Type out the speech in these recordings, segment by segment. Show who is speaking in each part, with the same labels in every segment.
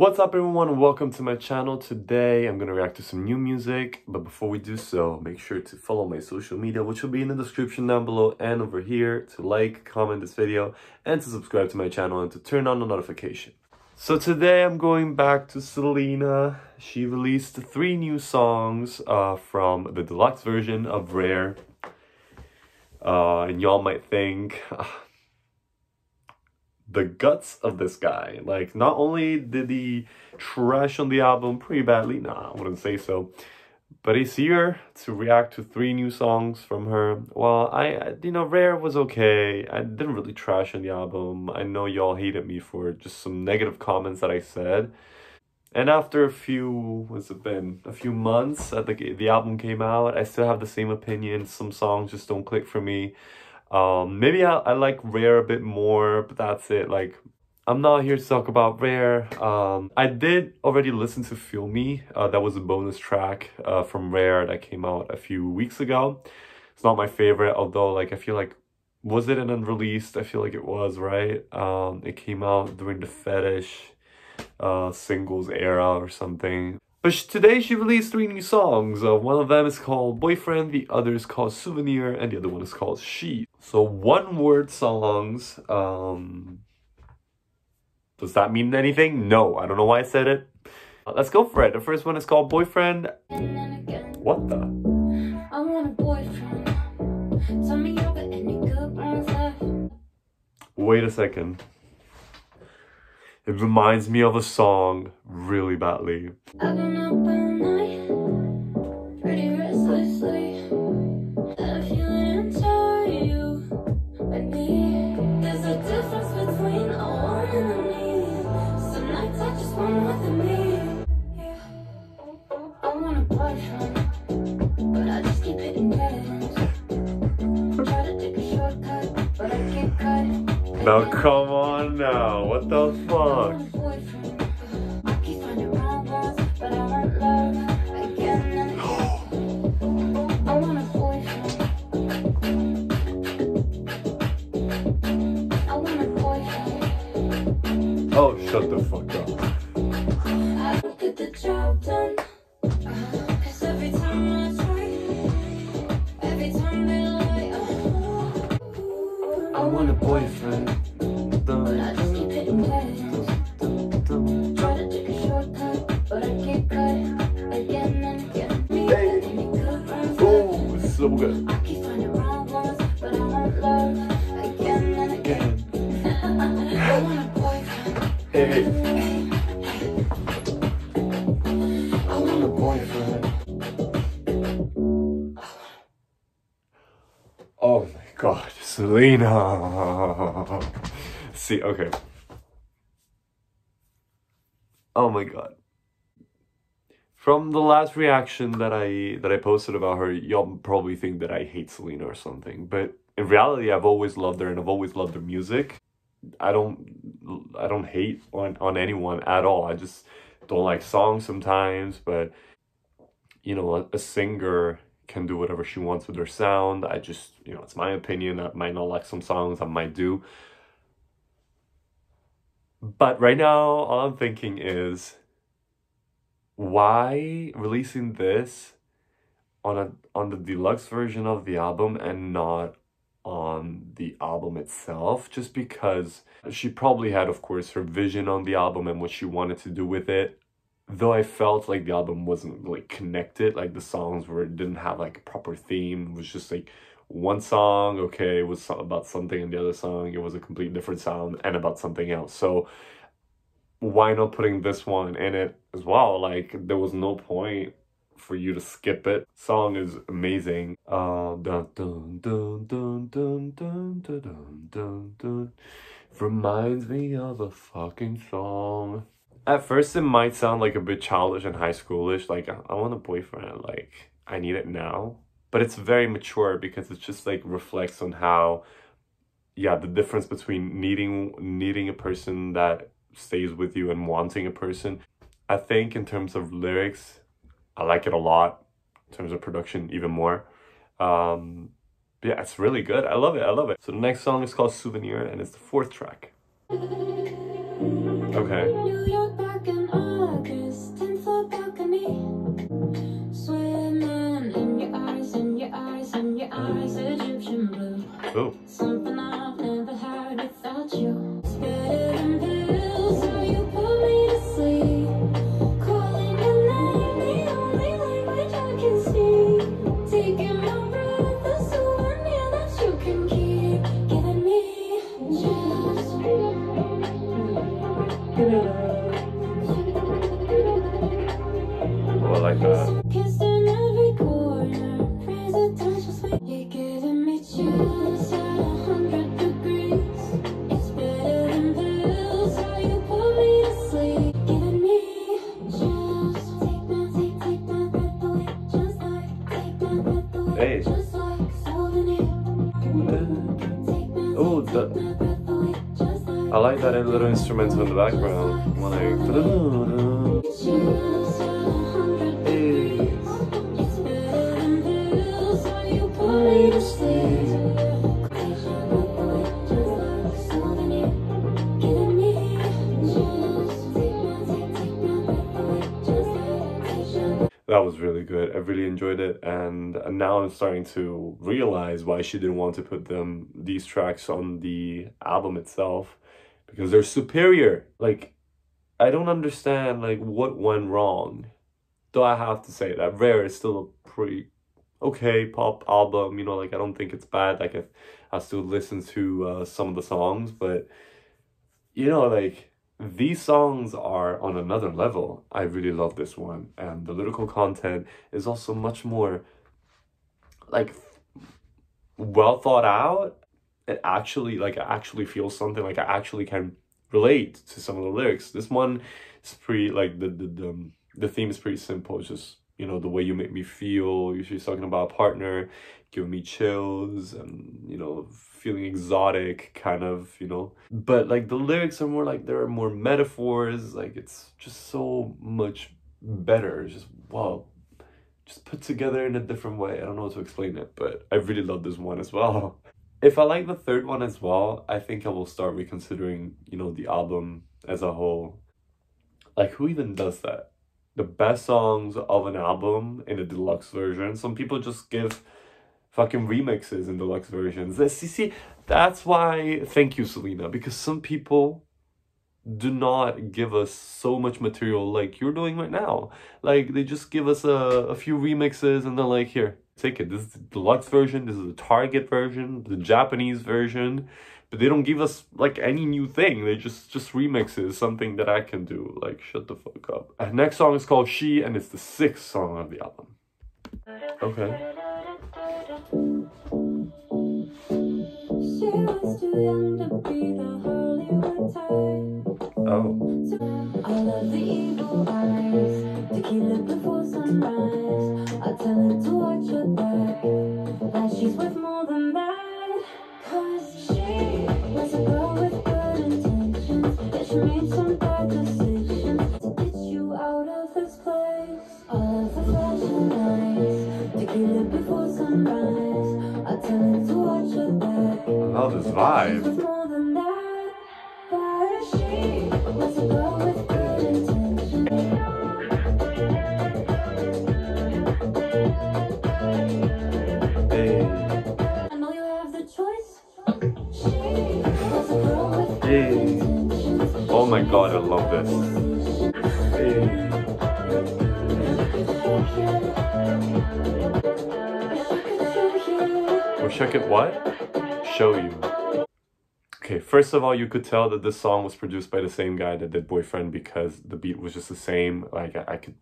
Speaker 1: What's up everyone welcome to my channel. Today I'm to react to some new music, but before we do so, make sure to follow my social media which will be in the description down below and over here, to like, comment this video, and to subscribe to my channel and to turn on the notification. So today I'm going back to Selena. She released three new songs uh, from the deluxe version of Rare. Uh, and y'all might think, the guts of this guy. Like, not only did he trash on the album pretty badly, nah, I wouldn't say so, but he's here to react to three new songs from her. Well, I, you know, Rare was okay. I didn't really trash on the album. I know y'all hated me for just some negative comments that I said. And after a few, what's it been, a few months that the, the album came out, I still have the same opinion. Some songs just don't click for me. Um, maybe I, I like Rare a bit more, but that's it. Like, I'm not here to talk about Rare. Um, I did already listen to Feel Me. Uh, that was a bonus track uh, from Rare that came out a few weeks ago. It's not my favorite, although like I feel like was it an unreleased? I feel like it was, right? Um, it came out during the Fetish uh, singles era or something. But today she released three new songs. Uh, one of them is called Boyfriend, the other is called Souvenir, and the other one is called She. So one word songs. Um, does that mean anything? No, I don't know why I said it. Uh, let's go for it. The first one is called Boyfriend. What the? I want a boyfriend. Tell me you got any good ones left. Wait a second. It reminds me of a song really badly. Now come on now, what the fuck? Oh, shut the fuck up. Oh, so good. I keep finding wrong but I want love again and again. I want a boyfriend. Hey. I want a boyfriend. Oh my god. Selena. See, okay. Oh my god. From the last reaction that I that I posted about her, y'all probably think that I hate Selena or something. But in reality, I've always loved her and I've always loved her music. I don't I don't hate on, on anyone at all. I just don't like songs sometimes, but you know, a, a singer can do whatever she wants with her sound. I just, you know, it's my opinion. I might not like some songs, I might do. But right now, all I'm thinking is, why releasing this on a on the deluxe version of the album and not on the album itself just because she probably had of course her vision on the album and what she wanted to do with it though I felt like the album wasn't like connected, like the songs were didn't have like a proper theme. It was just like one song, okay, it was about something, and the other song it was a complete different sound and about something else. So why not putting this one in it as well? Like there was no point for you to skip it. Song is amazing. Uh. Reminds me of a fucking song at first it might sound like a bit childish and high schoolish like i want a boyfriend like i need it now but it's very mature because it just like reflects on how yeah the difference between needing needing a person that stays with you and wanting a person. I think in terms of lyrics, I like it a lot. In terms of production, even more. Um, yeah, it's really good. I love it. I love it. So the next song is called Souvenir and it's the fourth track. Okay. Oh. Hey.
Speaker 2: like uh, souvenir. Take my,
Speaker 1: Oh,
Speaker 2: take,
Speaker 1: that-
Speaker 2: take my breath away, just like.
Speaker 1: I like that little instrumental in the background. Like, really good. I really enjoyed it, and now I'm starting to realize why she didn't want to put them these tracks on the album itself because they're superior. Like, I don't understand like what went wrong. Though I have to say that Rare is still a pretty okay pop album. You know, like I don't think it's bad. Like I, I still listen to uh, some of the songs, but you know, like these songs are on another level. I really love this one, and the lyrical content is also much more like well thought out. It actually like I actually feel something. Like I actually can relate to some of the lyrics. This one is pretty like the the the, the theme is pretty simple. It's just you know the way you make me feel. She's talking about a partner, giving me chills, and you know feeling exotic, kind of you know. But like the lyrics are more like there are more metaphors. Like it's just so much better. It's just wow. Just put together in a different way. I don't know how to explain it, but I really love this one as well. If I like the third one as well, I think I will start reconsidering, you know, the album as a whole. Like, who even does that? The best songs of an album in a deluxe version. Some people just give fucking remixes in deluxe versions. This- See, see, that's why. Thank you, Selena, because some people do not give us so much material like you're doing right now. Like, they just give us a, a few remixes and they're like, here, take it. This is the deluxe version, this is the Target version, the Japanese version. But they don't give us like any new thing. They just just remixes something that I can do. Like shut the fuck up. And next song is called She and it's the sixth song of the album. Okay.
Speaker 2: She was too young to be the Hollywood type.
Speaker 1: Oh.
Speaker 2: I love the evil eyes, tequila before sunrise. I tell her to watch her back, that she's worth more than that. Cause she was a girl with good intentions, that she made some with good
Speaker 1: Hey.
Speaker 2: intentions.
Speaker 1: Oh my god, I love this. Hey. Wish I could what? Show you. Okay, first of all, you could tell that this song was produced by the same guy that did Boyfriend because the beat was just the same. Like, I, I could,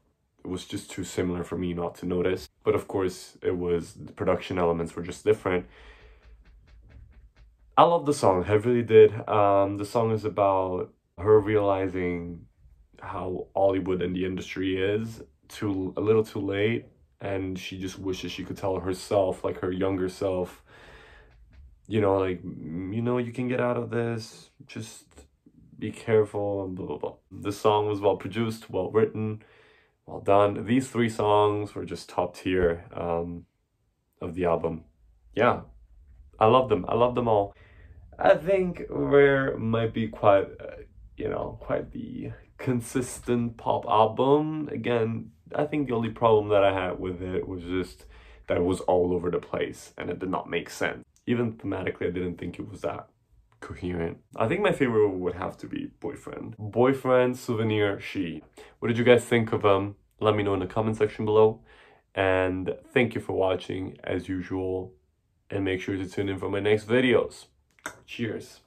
Speaker 1: it was just too similar for me not to notice. But of course, it was, the production elements were just different. I love the song, I really did. Um, the song is about her realizing how Hollywood and the industry is too a little too late and she just wishes she could tell herself like her younger self you know like "Mm, you know you can get out of this? Just be careful and blah blah blah. The song was well produced well written well done. These three songs were just top tier um of the album. Yeah. I love them. I love them all. I think rare might be quite uh, you know quite the consistent pop album again i think the only problem that i had with it was just that it was all over the place and it did not make sense. Even thematically, I didn't think it was that coherent. I think my favorite would have to be Boyfriend. Boyfriend, Souvenir, She. What did you guys think of them? Let me know in the comment section below. And thank you for watching as usual. And make sure to tune in for my next videos. Cheers.